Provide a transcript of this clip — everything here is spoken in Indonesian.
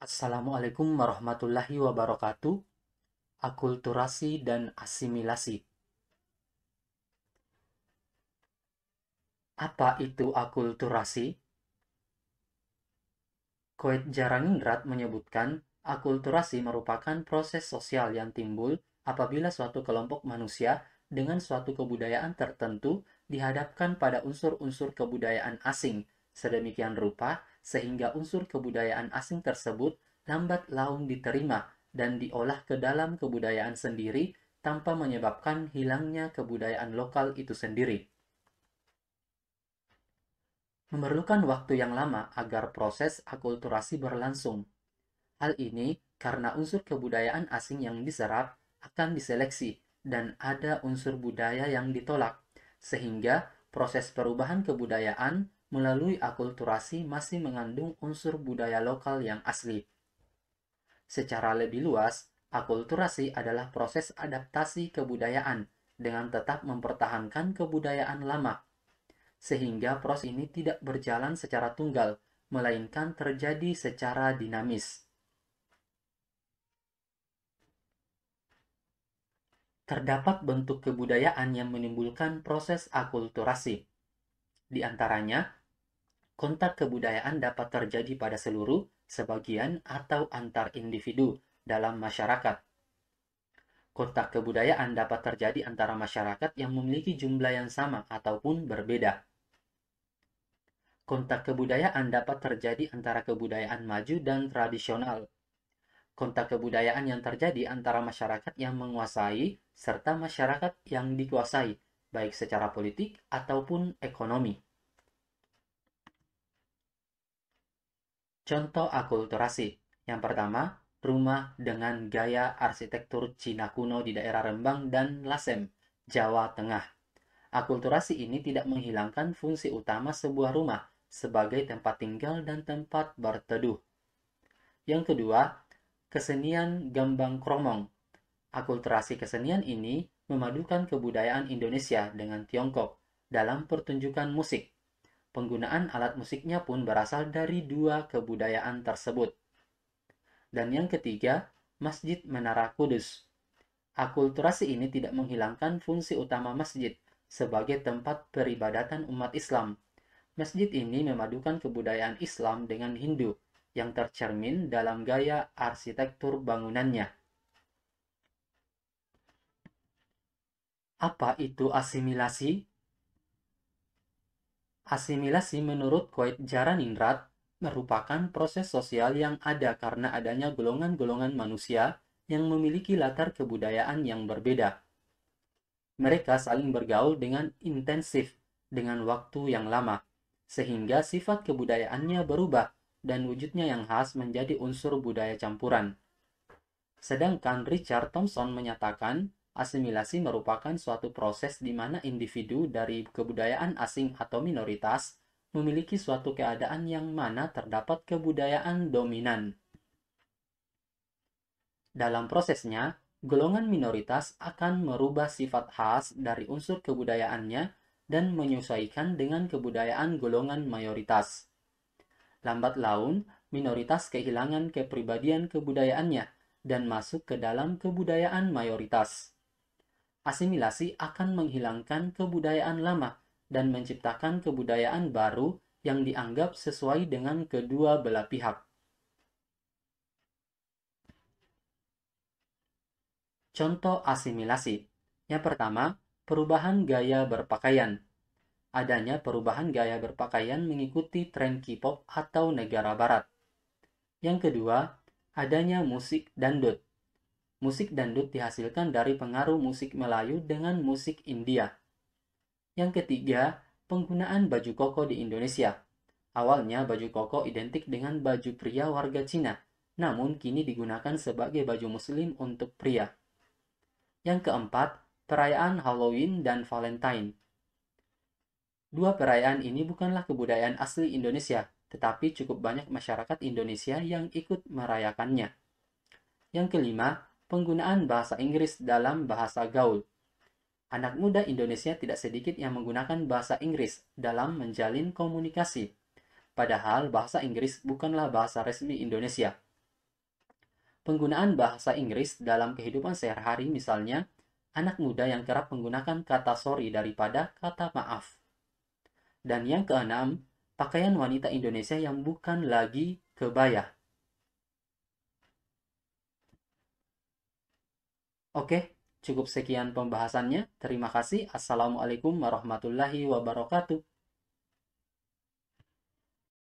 Assalamualaikum warahmatullahi wabarakatuh. Akulturasi dan asimilasi. Apa itu akulturasi? Koet Jaraningrat menyebutkan, akulturasi merupakan proses sosial yang timbul apabila suatu kelompok manusia dengan suatu kebudayaan tertentu dihadapkan pada unsur-unsur kebudayaan asing, sedemikian rupa sehingga unsur kebudayaan asing tersebut lambat laun diterima dan diolah ke dalam kebudayaan sendiri tanpa menyebabkan hilangnya kebudayaan lokal itu sendiri. Memerlukan waktu yang lama agar proses akulturasi berlangsung. Hal ini karena unsur kebudayaan asing yang diserap akan diseleksi dan ada unsur budaya yang ditolak, sehingga proses perubahan kebudayaan melalui akulturasi masih mengandung unsur budaya lokal yang asli. Secara lebih luas, akulturasi adalah proses adaptasi kebudayaan dengan tetap mempertahankan kebudayaan lama, sehingga proses ini tidak berjalan secara tunggal, melainkan terjadi secara dinamis. Terdapat bentuk kebudayaan yang menimbulkan proses akulturasi. Di antaranya, kontak kebudayaan dapat terjadi pada seluruh, sebagian, atau antar individu dalam masyarakat. Kontak kebudayaan dapat terjadi antara masyarakat yang memiliki jumlah yang sama ataupun berbeda. Kontak kebudayaan dapat terjadi antara kebudayaan maju dan tradisional. Kontak kebudayaan yang terjadi antara masyarakat yang menguasai serta masyarakat yang dikuasai, baik secara politik ataupun ekonomi. Contoh akulturasi. Yang pertama, rumah dengan gaya arsitektur Cina kuno di daerah Rembang dan Lasem, Jawa Tengah. Akulturasi ini tidak menghilangkan fungsi utama sebuah rumah sebagai tempat tinggal dan tempat berteduh. Yang kedua, kesenian gambang kromong. Akulturasi kesenian ini memadukan kebudayaan Indonesia dengan Tiongkok dalam pertunjukan musik penggunaan alat musiknya pun berasal dari dua kebudayaan tersebut. Dan yang ketiga, Masjid Menara Kudus. Akulturasi ini tidak menghilangkan fungsi utama masjid sebagai tempat peribadatan umat Islam. Masjid ini memadukan kebudayaan Islam dengan Hindu yang tercermin dalam gaya arsitektur bangunannya. Apa itu asimilasi? Asimilasi menurut Koit Jaraningrat merupakan proses sosial yang ada karena adanya golongan-golongan manusia yang memiliki latar kebudayaan yang berbeda. Mereka saling bergaul dengan intensif dengan waktu yang lama, sehingga sifat kebudayaannya berubah dan wujudnya yang khas menjadi unsur budaya campuran. Sedangkan Richard Thompson menyatakan Asimilasi merupakan suatu proses di mana individu dari kebudayaan asing atau minoritas memiliki suatu keadaan yang mana terdapat kebudayaan dominan. Dalam prosesnya, golongan minoritas akan merubah sifat khas dari unsur kebudayaannya dan menyesuaikan dengan kebudayaan golongan mayoritas. Lambat laun, minoritas kehilangan kepribadian kebudayaannya dan masuk ke dalam kebudayaan mayoritas asimilasi akan menghilangkan kebudayaan lama dan menciptakan kebudayaan baru yang dianggap sesuai dengan kedua belah pihak. Contoh asimilasi. Yang pertama, perubahan gaya berpakaian. Adanya perubahan gaya berpakaian mengikuti tren K-pop atau negara barat. Yang kedua, adanya musik dangdut musik dangdut dihasilkan dari pengaruh musik Melayu dengan musik India. Yang ketiga, penggunaan baju koko di Indonesia. Awalnya baju koko identik dengan baju pria warga Cina, namun kini digunakan sebagai baju muslim untuk pria. Yang keempat, perayaan Halloween dan Valentine. Dua perayaan ini bukanlah kebudayaan asli Indonesia, tetapi cukup banyak masyarakat Indonesia yang ikut merayakannya. Yang kelima, penggunaan bahasa Inggris dalam bahasa gaul. Anak muda Indonesia tidak sedikit yang menggunakan bahasa Inggris dalam menjalin komunikasi. Padahal bahasa Inggris bukanlah bahasa resmi Indonesia. Penggunaan bahasa Inggris dalam kehidupan sehari-hari misalnya, anak muda yang kerap menggunakan kata sorry daripada kata maaf. Dan yang keenam, pakaian wanita Indonesia yang bukan lagi kebaya. Oke, cukup sekian pembahasannya. Terima kasih. Assalamualaikum warahmatullahi wabarakatuh.